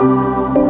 Música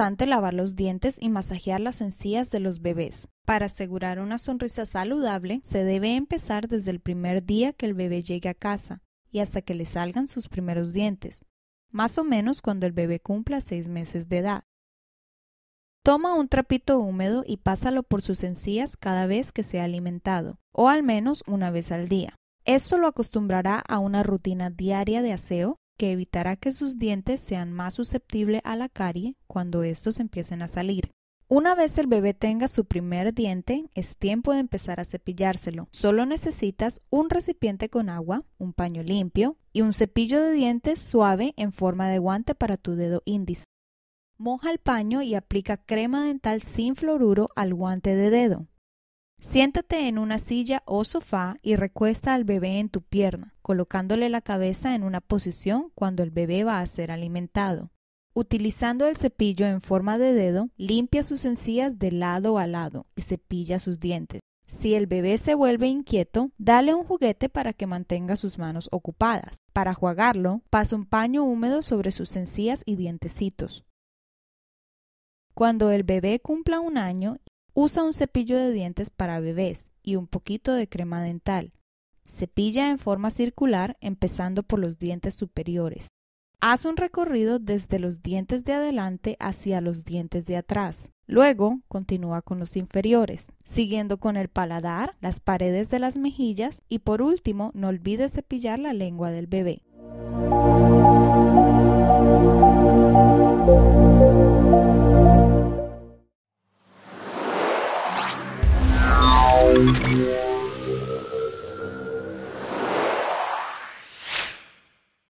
Importante lavar los dientes y masajear las encías de los bebés. Para asegurar una sonrisa saludable, se debe empezar desde el primer día que el bebé llegue a casa y hasta que le salgan sus primeros dientes, más o menos cuando el bebé cumpla seis meses de edad. Toma un trapito húmedo y pásalo por sus encías cada vez que sea alimentado, o al menos una vez al día. Esto lo acostumbrará a una rutina diaria de aseo que evitará que sus dientes sean más susceptibles a la carie cuando estos empiecen a salir. Una vez el bebé tenga su primer diente, es tiempo de empezar a cepillárselo. Solo necesitas un recipiente con agua, un paño limpio y un cepillo de dientes suave en forma de guante para tu dedo índice. Moja el paño y aplica crema dental sin fluoruro al guante de dedo. Siéntate en una silla o sofá y recuesta al bebé en tu pierna, colocándole la cabeza en una posición cuando el bebé va a ser alimentado. Utilizando el cepillo en forma de dedo, limpia sus encías de lado a lado y cepilla sus dientes. Si el bebé se vuelve inquieto, dale un juguete para que mantenga sus manos ocupadas. Para jugarlo, pasa un paño húmedo sobre sus encías y dientecitos. Cuando el bebé cumpla un año Usa un cepillo de dientes para bebés y un poquito de crema dental. Cepilla en forma circular empezando por los dientes superiores. Haz un recorrido desde los dientes de adelante hacia los dientes de atrás. Luego continúa con los inferiores, siguiendo con el paladar, las paredes de las mejillas y por último no olvides cepillar la lengua del bebé.